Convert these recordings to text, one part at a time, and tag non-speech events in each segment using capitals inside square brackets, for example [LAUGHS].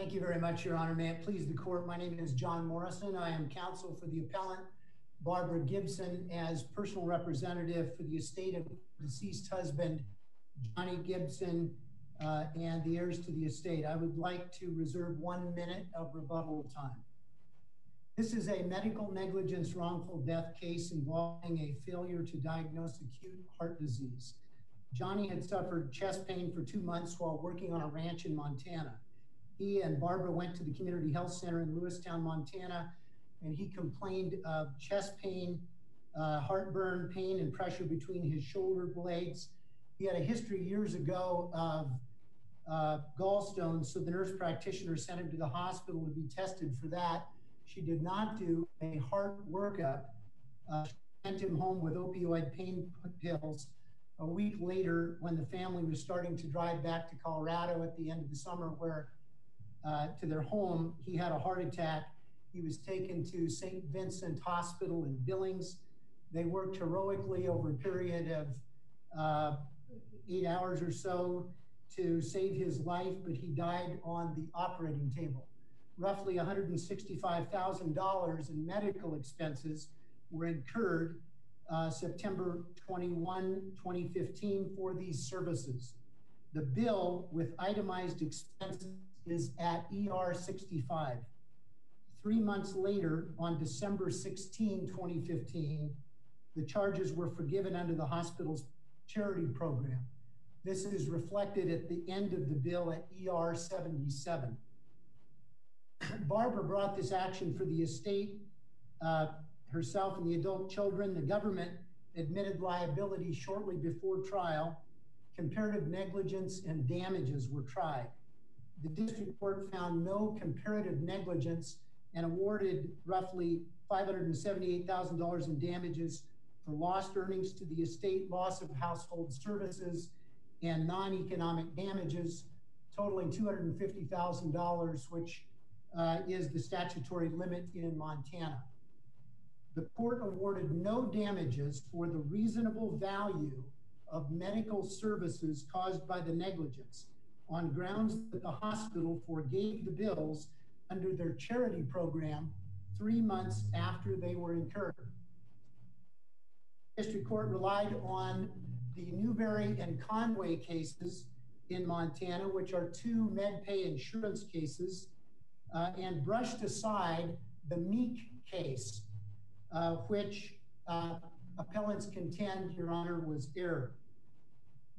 Thank you very much, Your Honor. May it please the court, my name is John Morrison. I am counsel for the appellant, Barbara Gibson, as personal representative for the estate of deceased husband, Johnny Gibson, uh, and the heirs to the estate. I would like to reserve one minute of rebuttal time. This is a medical negligence wrongful death case involving a failure to diagnose acute heart disease. Johnny had suffered chest pain for two months while working on a ranch in Montana. He and Barbara went to the community health center in Lewistown, Montana, and he complained of chest pain, uh, heartburn, pain, and pressure between his shoulder blades. He had a history years ago of uh, gallstones, so the nurse practitioner sent him to the hospital to be tested for that. She did not do a heart workup. Uh, sent him home with opioid pain pills. A week later, when the family was starting to drive back to Colorado at the end of the summer, where to their home, he had a heart attack. He was taken to St. Vincent Hospital in Billings. They worked heroically over a period of uh, eight hours or so to save his life, but he died on the operating table roughly $165,000 in medical expenses were incurred uh, September 21, 2015 for these services. The bill with itemized expenses is at ER 65. Three months later, on December 16, 2015, the charges were forgiven under the hospital's charity program. This is reflected at the end of the bill at ER 77. Barbara brought this action for the estate, uh, herself and the adult children. The government admitted liability shortly before trial. Comparative negligence and damages were tried. The district court found no comparative negligence and awarded roughly $578,000 in damages for lost earnings to the estate, loss of household services, and non economic damages totaling $250,000, which uh, is the statutory limit in Montana. The court awarded no damages for the reasonable value of medical services caused by the negligence on grounds that the hospital forgave the bills under their charity program three months after they were incurred. District Court relied on the Newbury and Conway cases in Montana, which are two MedPay insurance cases uh, and brushed aside the Meek case, uh, which uh, appellants contend, Your Honor, was error.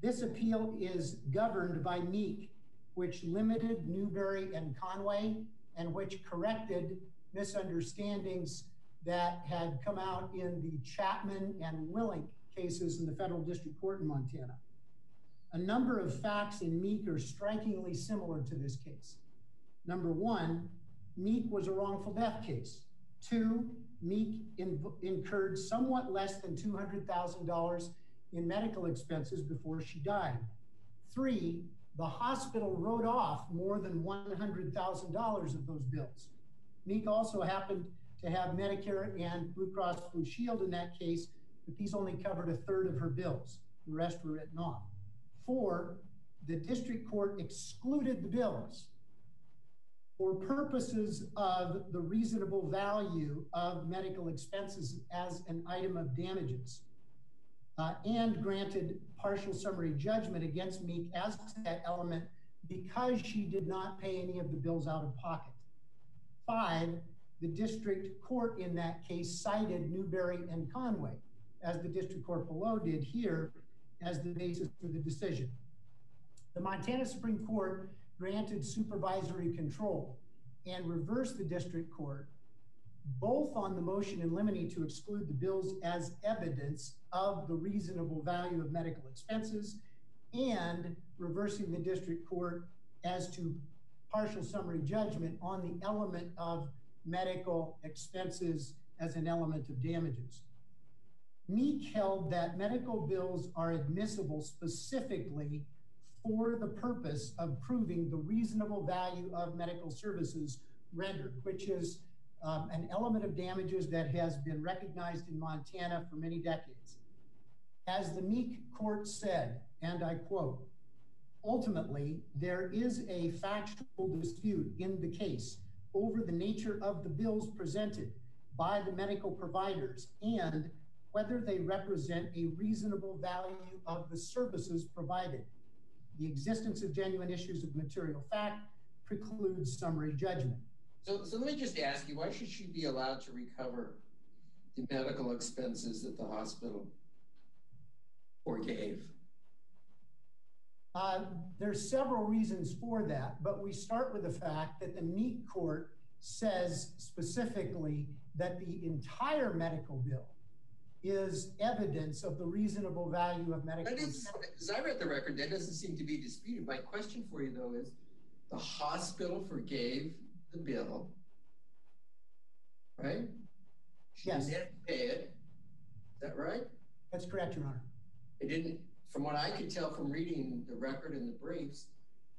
This appeal is governed by Meek, which limited Newbury and Conway and which corrected misunderstandings that had come out in the Chapman and Willink cases in the federal district court in Montana. A number of facts in Meek are strikingly similar to this case. Number one, Meek was a wrongful death case. Two, Meek in, incurred somewhat less than $200,000 in medical expenses before she died. Three, the hospital wrote off more than $100,000 of those bills. Meek also happened to have Medicare and Blue Cross Blue Shield in that case, but these only covered a third of her bills. The rest were written off. Four, the district court excluded the bills for purposes of the reasonable value of medical expenses as an item of damages Uh, and granted partial summary judgment against Meek as that element because she did not pay any of the bills out of pocket. Five, the district court in that case cited Newbury and Conway, as the district court below did here, as the basis for the decision. The Montana Supreme Court granted supervisory control and reversed the district court both on the motion in limine to exclude the bills as evidence of the reasonable value of medical expenses and reversing the district court as to partial summary judgment on the element of medical expenses as an element of damages. Meek held that medical bills are admissible specifically for the purpose of proving the reasonable value of medical services rendered, which is Um, an element of damages that has been recognized in Montana for many decades. As the Meek court said, and I quote, ultimately, there is a factual dispute in the case over the nature of the bills presented by the medical providers and whether they represent a reasonable value of the services provided. The existence of genuine issues of material fact precludes summary judgment. So, so let me just ask you, why should she be allowed to recover the medical expenses that the hospital forgave? Uh, there's several reasons for that, but we start with the fact that the Meek Court says specifically that the entire medical bill is evidence of the reasonable value of medical Because I read the record, that doesn't seem to be disputed. My question for you, though, is the hospital forgave the bill, right? She Yes. didn't pay it. Is that right? That's correct, Your Honor. It didn't, from what I could tell from reading the record and the briefs,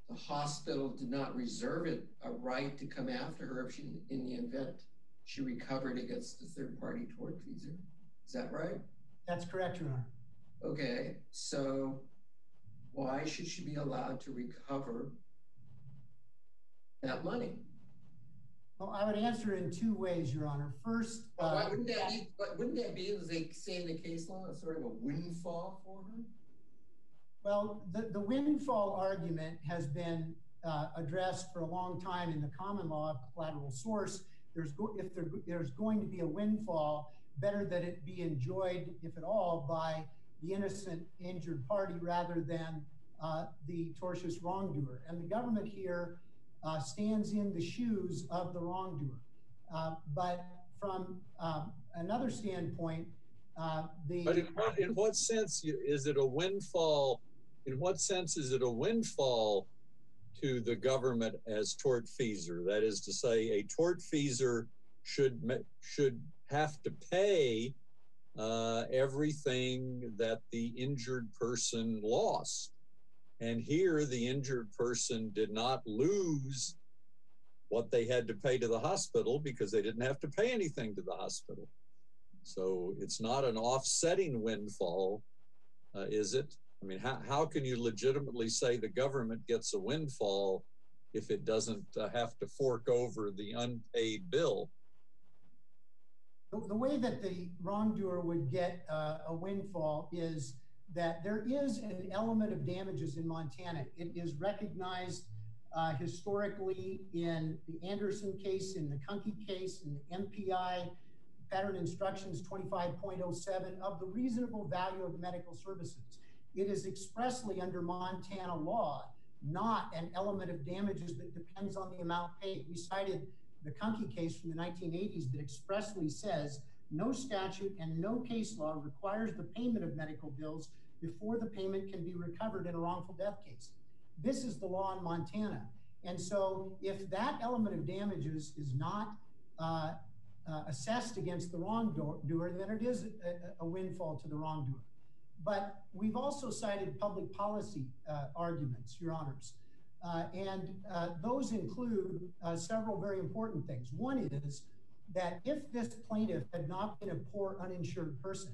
the hospital did not reserve it a right to come after her if she, in the event she recovered against the third party tortfeasor. Is that right? That's correct, Your Honor. Okay, so why should she be allowed to recover that money? Well, I would answer in two ways, Your Honor. First, uh, wouldn't that be, but wouldn't that be, as they say in the case law, a sort of a windfall for her? well, the, the windfall argument has been uh, addressed for a long time in the common law of collateral source. There's go- if there, there's going to be a windfall, better that it be enjoyed, if at all, by the innocent injured party rather than uh, the tortious wrongdoer. And the government here stands in the shoes of the wrongdoer. Uh, but from um, another standpoint, uh, the But in what, sense is it a windfall? In what sense is it a windfall to the government as tortfeasor? That is to say, a tortfeasor should should have to pay uh, everything that the injured person lost. And here, the injured person did not lose what they had to pay to the hospital because they didn't have to pay anything to the hospital. So it's not an offsetting windfall, uh, is it? I mean, how, how can you legitimately say the government gets a windfall if it doesn't uh, have to fork over the unpaid bill? The, way that the wrongdoer would get uh, a windfall is that there is an element of damages in Montana. It is recognized uh, historically in the Anderson case, in the Kunke case, in the MPI, Pattern Instructions 25.07 of the reasonable value of medical services. It is expressly under Montana law, not an element of damages that depends on the amount paid. We cited the Kunke case from the 1980s that expressly says no statute and no case law requires the payment of medical bills before the payment can be recovered in a wrongful death case. This is the law in Montana. And so if that element of damages is not uh, uh, assessed against the wrongdoer, then it is a, windfall to the wrongdoer. But we've also cited public policy uh, arguments, Your Honors. And those include several very important things. One is that if this plaintiff had not been a poor uninsured person,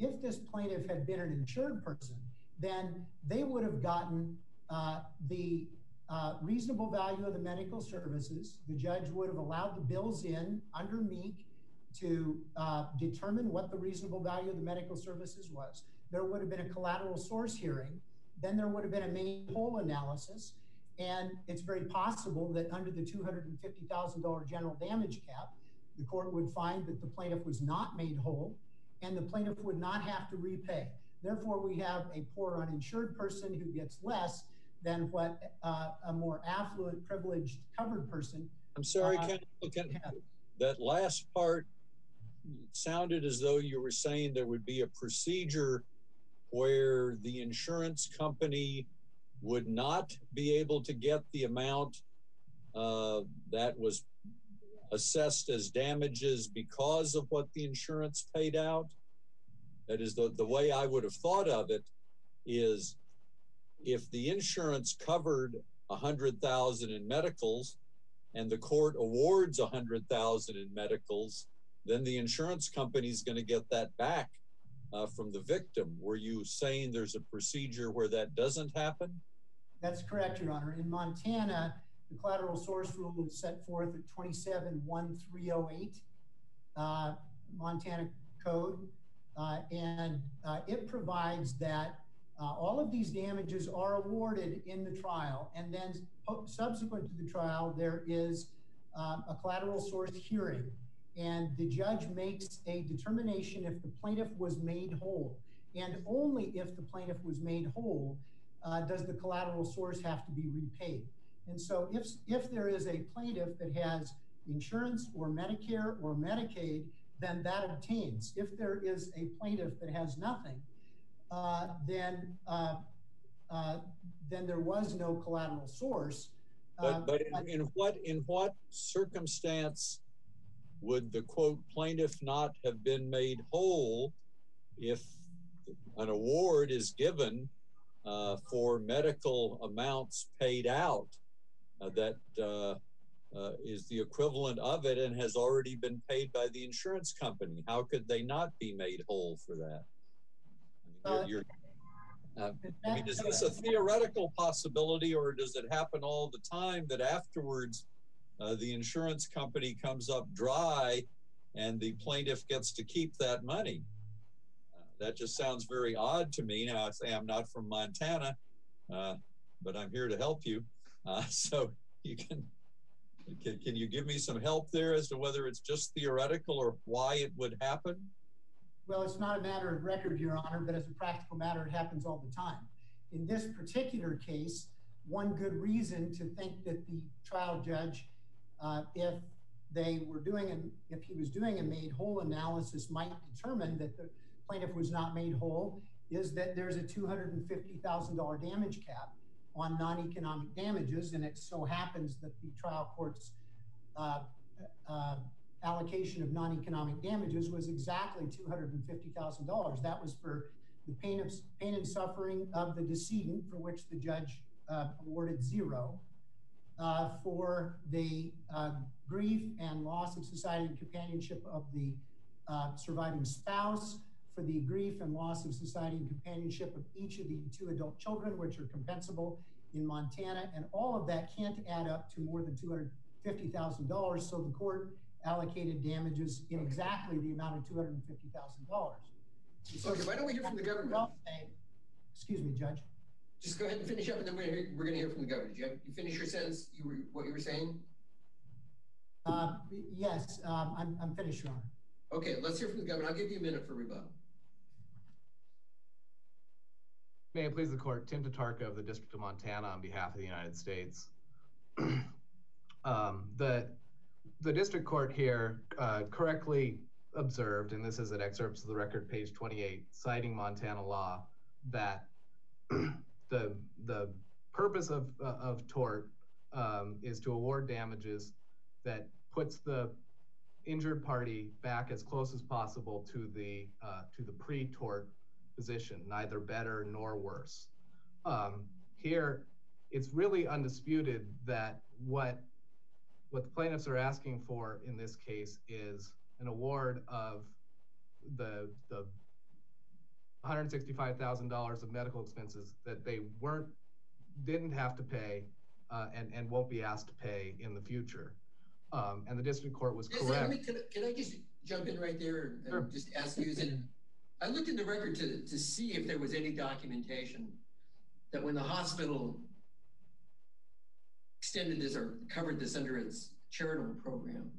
if this plaintiff had been an insured person, then they would have gotten uh, the uh, reasonable value of the medical services. The judge would have allowed the bills in under Meek to uh, determine what the reasonable value of the medical services was. There would have been a collateral source hearing. Then there would have been a made whole analysis. And it's very possible that under the $250,000 general damage cap, the court would find that the plaintiff was not made whole and the plaintiff would not have to repay. Therefore, we have a poor uninsured person who gets less than what uh, a more affluent, privileged, covered person. I'm sorry, uh, that last part sounded as though you were saying there would be a procedure where the insurance company would not be able to get the amount uh, that was assessed as damages because of what the insurance paid out. That is the, the way I would have thought of it is if the insurance covered hundred thousand in medicals and the court awards hundred thousand in medicals, then the insurance company is going to get that back uh, from the victim. Were you saying there's a procedure where that doesn't happen? That's correct, Your Honor. In Montana, the collateral source rule is set forth at 271308 uh, Montana Code, uh, and uh, it provides that all of these damages are awarded in the trial, and then subsequent to the trial, there is uh, a collateral source hearing, and the judge makes a determination if the plaintiff was made whole, and only if the plaintiff was made whole does the collateral source have to be repaid. And so if, if there is a plaintiff that has insurance or Medicare or Medicaid, then that obtains. If there is a plaintiff that has nothing, uh, then uh, uh, then there was no collateral source. But, in, what in what circumstance would the quote plaintiff not have been made whole if an award is given for medical amounts paid out that uh, is the equivalent of it and has already been paid by the insurance company? How could they not be made whole for that? I mean, you're, you're uh, I mean, is this a theoretical possibility or does it happen all the time that afterwards uh, the insurance company comes up dry and the plaintiff gets to keep that money? Uh, that just sounds very odd to me. Now, I say I'm not from Montana, uh, but I'm here to help you. Uh, [LAUGHS] so you can, can, can you give me some help there as to whether it's just theoretical or why it would happen? Well, it's not a matter of record, Your Honor, but as a practical matter, it happens all the time. In this particular case, one good reason to think that the trial judge, uh, if they were doing an, if he was doing a made whole analysis, might determine that the plaintiff was not made whole, is that there's a $250,000 damage cap on non-economic damages, and it so happens that the trial court's uh, uh, allocation of non-economic damages was exactly $250,000. That was for the pain, of, pain and suffering of the decedent, for which the judge uh, awarded zero, for the grief and loss of society and companionship of the surviving spouse, for the grief and loss of society and companionship of each of the two adult children, which are compensable in Montana, and all of that can't add up to more than $250,000. So the court allocated damages in exactly the amount of $250,000. Okay, why don't we hear from the government? Excuse me, Judge. Just go ahead and finish up, and then we're, we're going to hear from the governor. You, you finish your sentence? You were what you were saying? Uh, yes, um, I'm, I'm finished, Your Honor. Okay, let's hear from the governor. I'll give you a minute for rebuttal. May it please the court, Tim Tatarka of the District of Montana on behalf of the United States. [CLEARS THROAT] um, the the district court here uh, correctly observed, and this is an excerpt of the record, page 28, citing Montana law, that [CLEARS THROAT] the the purpose of uh, of tort um, is to award damages that puts the injured party back as close as possible to the uh, to the pre-tort position, neither better nor worse. Um, here, it's really undisputed that what what the plaintiffs are asking for in this case is an award of the the $165,000 of medical expenses that they weren't didn't have to pay uh, and and won't be asked to pay in the future. Um, and the district court was correct. Can, can, I just jump in right there and just ask you? I looked in the record to to see if there was any documentation that when the hospital extended this or covered this under its charitable program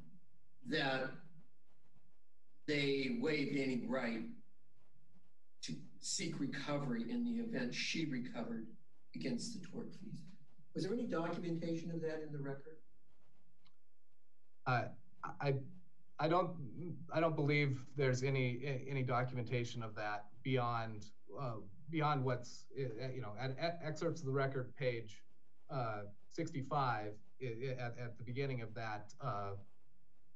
that they waived any right to seek recovery in the event she recovered against the tortfeasor. Was there any documentation of that in the record? Uh, I I don't I don't believe there's any any documentation of that beyond uh, beyond what's uh, you know at, at excerpts of the record page uh, 65 at, at the beginning of that uh,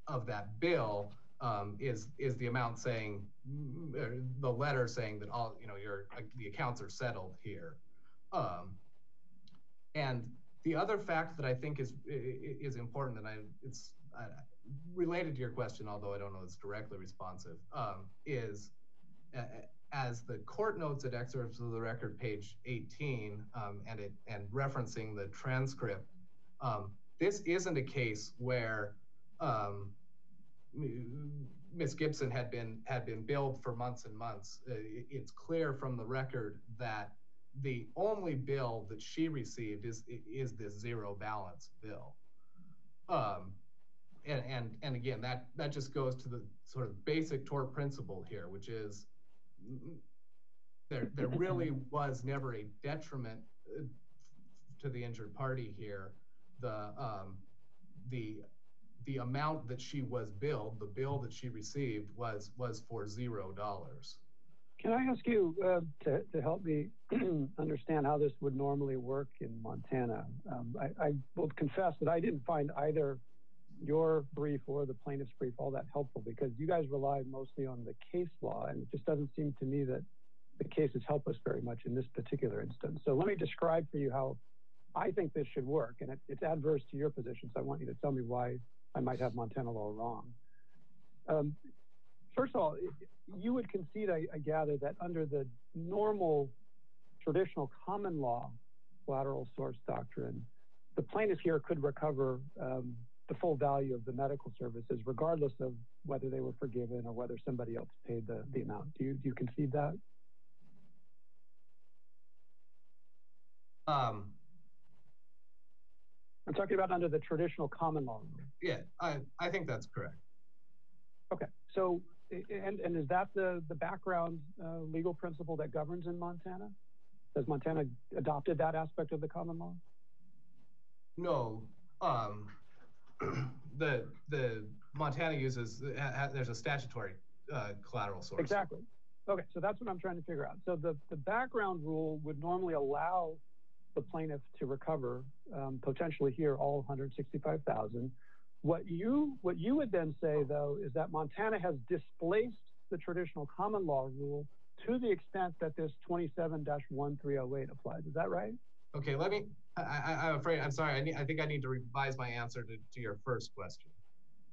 of that bill um, is is the amount saying the letter saying that all you know your the accounts are settled here, um, and the other fact that I think is is important, and I it's uh, related to your question, although I don't know it's directly responsive, um, is as the court notes at excerpts of the record, page 18, um, and it and referencing the transcript, um, this isn't a case where um, Miss Gibson had been had been billed for months and months. Uh, it's clear from the record that the only bill that she received is is this zero balance bill. Um, and and and again, that that just goes to the sort of basic tort principle here, which is there really was never a detriment uh, to the injured party here. The um, the the amount that she was billed, the bill that she received was was for zero dollars. Can I ask you uh, to, help me [CLEARS THROAT] understand how this would normally work in Montana? Um, I, will confess that I didn't find either your brief or the plaintiff's brief all that helpful because you guys rely mostly on the case law, and it just doesn't seem to me that the cases help us very much in this particular instance. So let me describe for you how I think this should work, and it's adverse to your position, so I want you to tell me why I might have Montana law wrong. Um, first of all, you would concede, I, gather, that under the normal traditional common law collateral source doctrine, the plaintiff here could recover um, the full value of the medical services, regardless of whether they were forgiven or whether somebody else paid the, the amount. Do you, do you concede that? Um, I'm talking about under the traditional common law. Yeah, I, I think that's correct. Okay, so and and is that the the background uh, legal principle that governs in Montana? Has Montana adopted that aspect of the common law? No. The the Montana uses ha, there's a statutory uh, collateral source. Exactly. Okay, so that's what I'm trying to figure out. So the the background rule would normally allow the plaintiff to recover um, potentially here all 165,000. What you what you would then say though is that Montana has displaced the traditional common law rule to the extent that this 27-1308 applies. Is that right? Okay, let me. I, am afraid. I'm sorry. I, need, I think I need to revise my answer to, to your first question,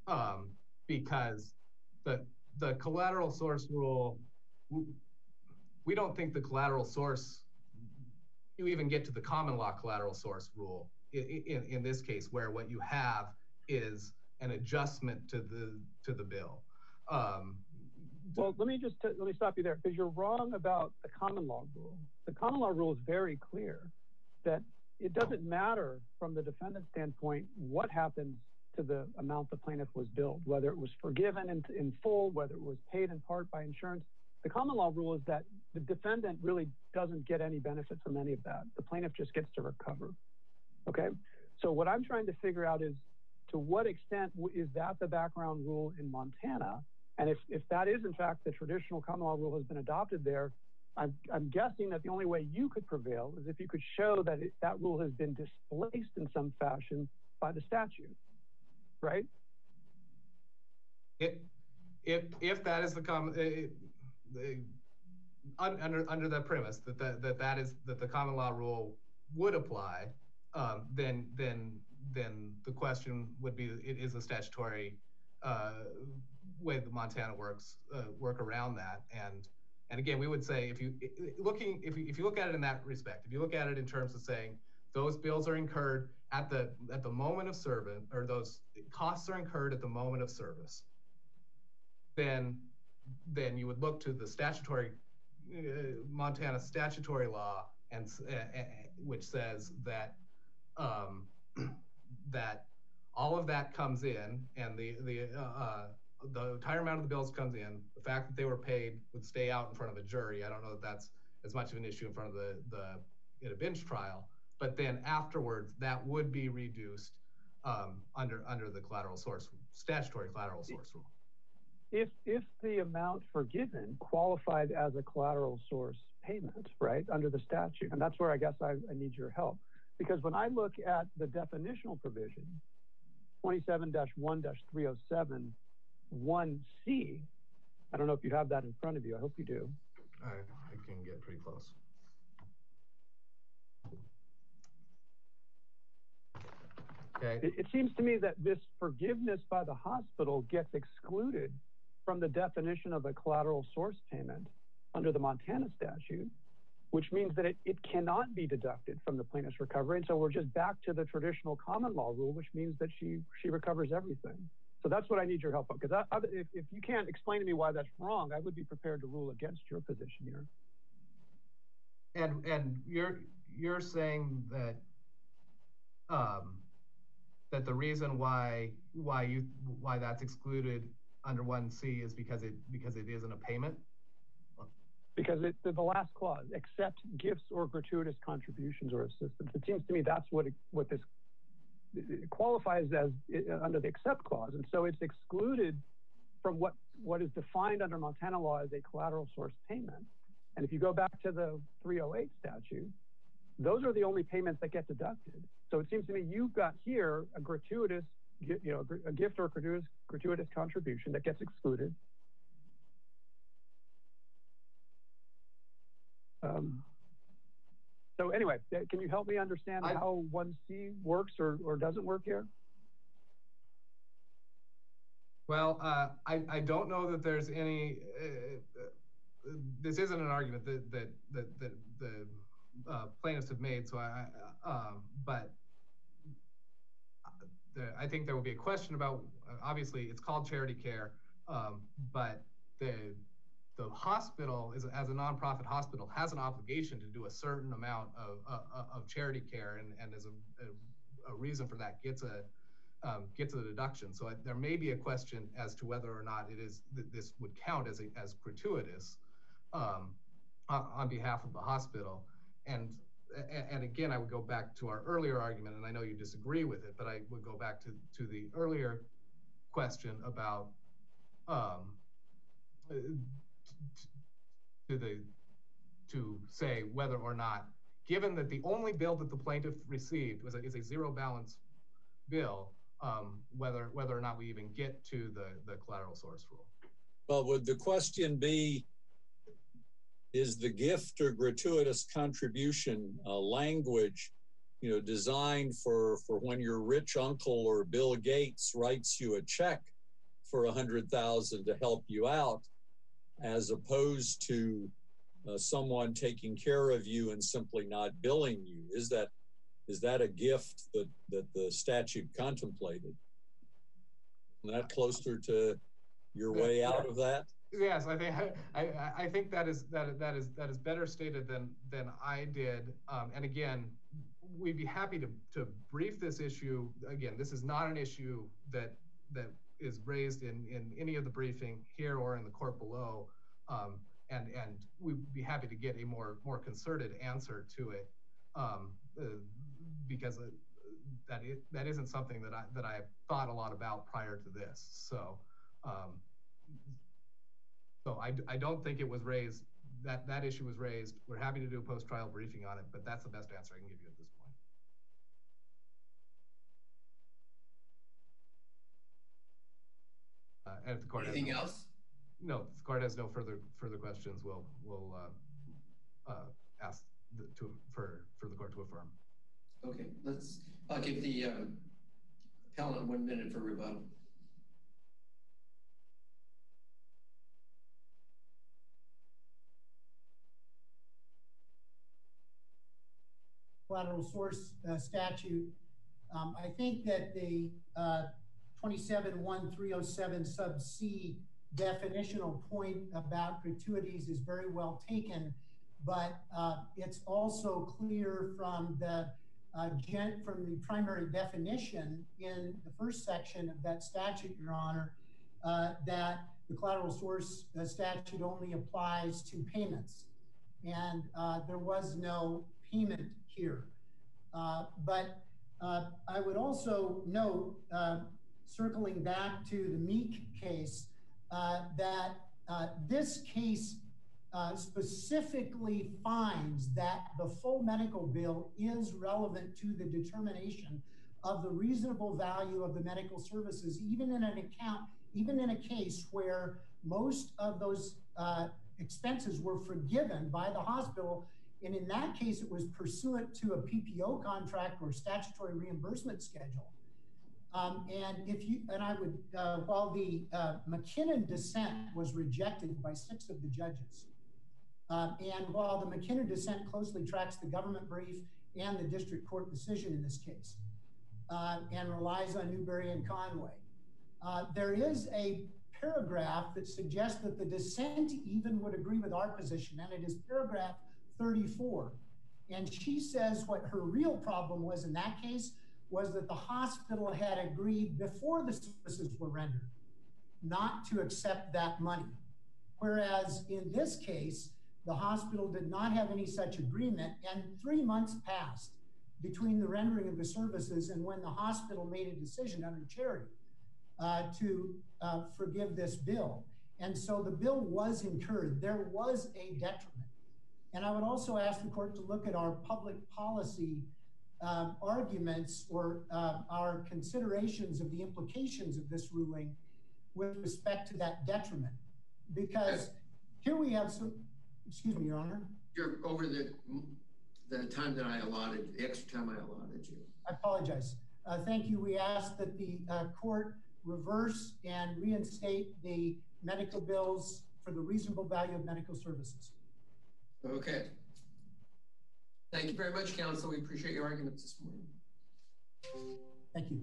um, because the the collateral source rule. We don't think the collateral source you even get to the common law collateral source rule in, in, in this case, where what you have is an adjustment to the to the bill. Um, well, let me just let me stop you there because you're wrong about the common law rule. The common law rule is very clear that it doesn't matter from the defendant's standpoint what happens to the amount the plaintiff was billed, whether it was forgiven in, full, whether it was paid in part by insurance. The common law rule is that the defendant really doesn't get any benefit from any of that. The plaintiff just gets to recover. Okay. So what I'm trying to figure out is to what extent is that the background rule in Montana? And if, if that is in fact the traditional common law rule has been adopted there, I'm, guessing that the only way you could prevail is if you could show that that rule has been displaced in some fashion by the statute, right? If that is the common, uh, under the premise that the, that that is that the common law rule would apply, um, then then then the question would be: it is a statutory uh, way the Montana works uh, work around that, and and again, we would say if you looking if you, if you look at it in that respect, if you look at it in terms of saying those bills are incurred at the at the moment of service, or those costs are incurred at the moment of service, then then you would look to the statutory uh, Montana statutory law and uh, uh, which says that um, [CLEARS THROAT] that all of that comes in and the the uh, the entire amount of the bills comes in. The fact that they were paid would stay out in front of a jury. I don't know that that's as much of an issue in front of the the in a bench trial. But then afterwards, that would be reduced um, under under the collateral source statutory collateral source rule if if the amount forgiven qualified as a collateral source payment, right, under the statute, and that's where I guess I, I need your help, because when I look at the definitional provision, 27-1-307 1C, I don't know if you have that in front of you. I hope you do. I, can get pretty close. Okay. It, it seems to me that this forgiveness by the hospital gets excluded from the definition of a collateral source payment under the Montana statute, which means that it, it cannot be deducted from the plaintiff's recovery. And so we're just back to the traditional common law rule, which means that she she recovers everything. So that's what I need your help on. Because if, if you can't explain to me why that's wrong, I would be prepared to rule against your position here. And and you're you're saying that um, that the reason why why you why that's excluded under one C is because it because it isn't a payment. Because it's the last clause, except gifts or gratuitous contributions or assistance. It seems to me that's what it, what this qualifies as uh, under the except clause, and so it's excluded from what what is defined under Montana law as a collateral source payment. And if you go back to the 308 statute, those are the only payments that get deducted. So it seems to me you've got here a gratuitous, you know, a gift or gratuitous gratuitous contribution that gets excluded. Um, So anyway, can you help me understand how 1C works or, or doesn't work here? Well, uh, I, I don't know that there's any, uh, uh, this isn't an argument that, that, that, that the uh, plaintiffs have made, so I, um, but the, I think there will be a question about, obviously it's called charity care, um, but the hospital is as a nonprofit hospital has an obligation to do a certain amount of uh, of charity care and and as a, a, reason for that gets a um, gets a deduction. So there may be a question as to whether or not it is th this would count as a as gratuitous um, on behalf of the hospital. And and again I would go back to our earlier argument and I know you disagree with it but I would go back to to the earlier question about um, to the to say whether or not, given that the only bill that the plaintiff received was a, is a zero balance bill, um, whether whether or not we even get to the collateral source rule. Well, would the question be? Is the gift or gratuitous contribution language, you know, designed for for when your rich uncle or Bill Gates writes you a check for a hundred thousand to help you out, as opposed to uh, someone taking care of you and simply not billing you? Is that is that a gift that that the statute contemplated? That closer to your way out of that? Yes, I think I, I think that is that that is that is better stated than than I did. Um, and again, we'd be happy to to brief this issue. Again, this is not an issue that that is raised in any of the briefing here or in the court below. Um, and and we'd be happy to get a more more concerted answer to it um, uh, because uh, that is, that isn't something that I that I thought a lot about prior to this. So um, so I, I don't think it was raised that that issue was raised. We're happy to do a post trial briefing on it, but that's the best answer I can give you at this point. If the court anything else no, if the court has no further further questions, we'll we'll uh, uh, ask the, to for for the court to affirm. Okay, let's. I'll give the uh, appellant one minute for rebuttal. Collateral source uh, statute. Um, I think that the uh, 271307 sub C definitional point about gratuities is very well taken, but uh, it's also clear from the uh, from the primary definition in the first section of that statute, Your Honor, uh, that the collateral source statute only applies to payments. And there was no payment here. But I would also note, circling back to the Meek case, uh, that uh, this case uh, specifically finds that the full medical bill is relevant to the determination of the reasonable value of the medical services, even in an account, even in a case where most of those expenses were forgiven by the hospital. And in that case, it was pursuant to a PPO contract or statutory reimbursement schedule. Um, and if you and I would, uh, while the uh, McKinnon dissent was rejected by six of the judges, Uh, and while the McKinnon dissent closely tracks the government brief and the district court decision in this case uh, and relies on Newbury and Conway, there is a paragraph that suggests that the dissent even would agree with our position, and it is paragraph 34. And she says what her real problem was in that case was that the hospital had agreed before the services were rendered not to accept that money. Whereas in this case, the hospital did not have any such agreement, and three months passed between the rendering of the services and when the hospital made a decision under charity uh, to uh, forgive this bill. And so the bill was incurred. There was a detriment. And I would also ask the court to look at our public policy arguments or uh, our considerations of the implications of this ruling with respect to that detriment. Because here we have some, excuse me, Your Honor. You're over the the time that I allotted, the extra time I allotted you. I apologize. Uh, thank you. We ask that the uh, court reverse and reinstate the medical bills for the reasonable value of medical services. Okay. Thank you very much, counsel. We appreciate your arguments this morning. Thank you.